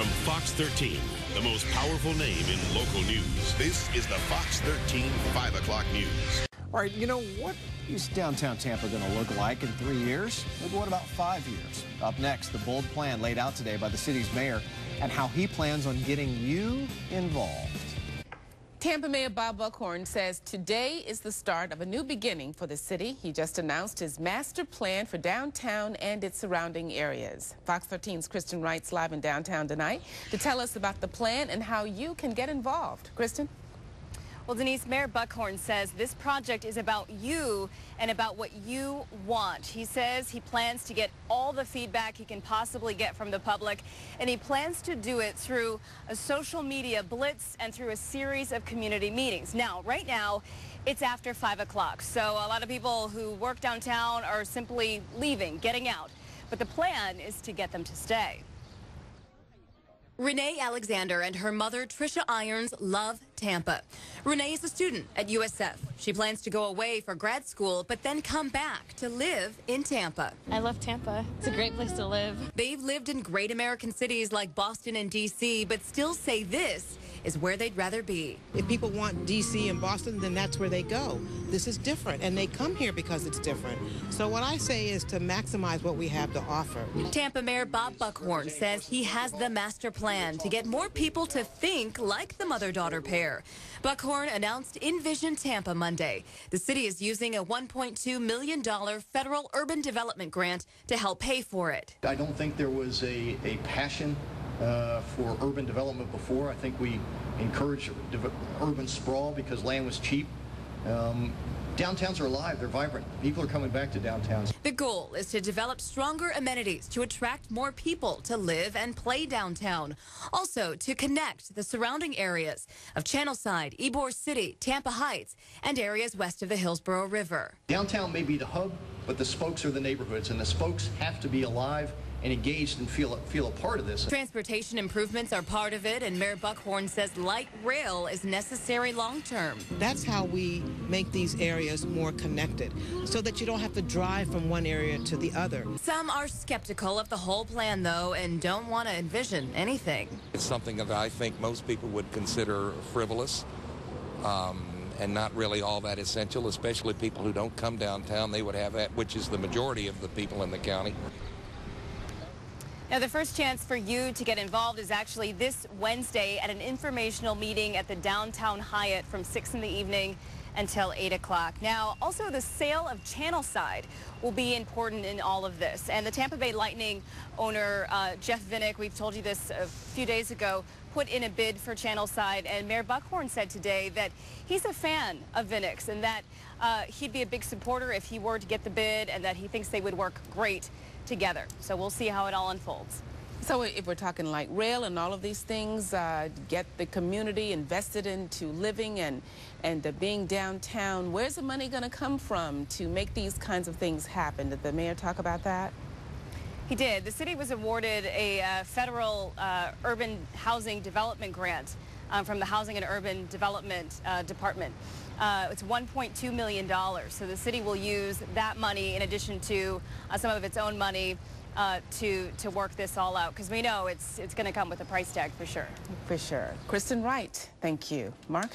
From Fox 13, the most powerful name in local news, this is the Fox 13 5 o'clock news. All right, you know, what is downtown Tampa going to look like in three years? Maybe what about five years? Up next, the bold plan laid out today by the city's mayor and how he plans on getting you involved. Tampa Mayor Bob Buckhorn says today is the start of a new beginning for the city. He just announced his master plan for downtown and its surrounding areas. Fox 13's Kristen Wright's live in downtown tonight to tell us about the plan and how you can get involved. Kristen? Well, Denise, Mayor Buckhorn says this project is about you and about what you want. He says he plans to get all the feedback he can possibly get from the public, and he plans to do it through a social media blitz and through a series of community meetings. Now, right now, it's after 5 o'clock, so a lot of people who work downtown are simply leaving, getting out. But the plan is to get them to stay. Renee Alexander and her mother, Trisha Irons, love Tampa. Renee is a student at USF. She plans to go away for grad school, but then come back to live in Tampa. I love Tampa. It's a great place to live. They've lived in great American cities like Boston and D.C., but still say this is where they'd rather be. If people want D.C. and Boston, then that's where they go. This is different, and they come here because it's different. So what I say is to maximize what we have to offer. Tampa Mayor Bob Buckhorn says he has the master plan to get more people to think like the mother-daughter pair. Buckhorn announced InVision Tampa Monday. The city is using a $1.2 million federal urban development grant to help pay for it. I don't think there was a, a passion uh, for urban development before. I think we encouraged urban sprawl because land was cheap. Um, Downtowns are alive, they're vibrant. People are coming back to downtowns. The goal is to develop stronger amenities to attract more people to live and play downtown. Also, to connect the surrounding areas of Channelside, Ybor City, Tampa Heights, and areas west of the Hillsborough River. Downtown may be the hub, but the spokes are the neighborhoods, and the spokes have to be alive and engaged and feel feel a part of this. Transportation improvements are part of it, and Mayor Buckhorn says light rail is necessary long term. That's how we make these areas more connected, so that you don't have to drive from one area to the other. Some are skeptical of the whole plan, though, and don't want to envision anything. It's something that I think most people would consider frivolous. Um, and not really all that essential, especially people who don't come downtown. They would have that, which is the majority of the people in the county. Now, the first chance for you to get involved is actually this Wednesday at an informational meeting at the downtown Hyatt from 6 in the evening until 8 o'clock. Now, also the sale of Channelside will be important in all of this. And the Tampa Bay Lightning owner, uh, Jeff Vinik, we've told you this a few days ago, put in a bid for Channelside. And Mayor Buckhorn said today that he's a fan of Vinik's and that uh, he'd be a big supporter if he were to get the bid and that he thinks they would work great together. So we'll see how it all unfolds. So if we're talking like rail and all of these things, uh, get the community invested into living and and uh, being downtown, where's the money going to come from to make these kinds of things happen? Did the mayor talk about that? He did. The city was awarded a uh, federal uh, urban housing development grant um, from the Housing and Urban Development uh, Department. Uh, it's $1.2 million. So the city will use that money in addition to uh, some of its own money uh, to to work this all out because we know it's it's going to come with a price tag for sure. For sure. Kristen Wright, thank you. Mark?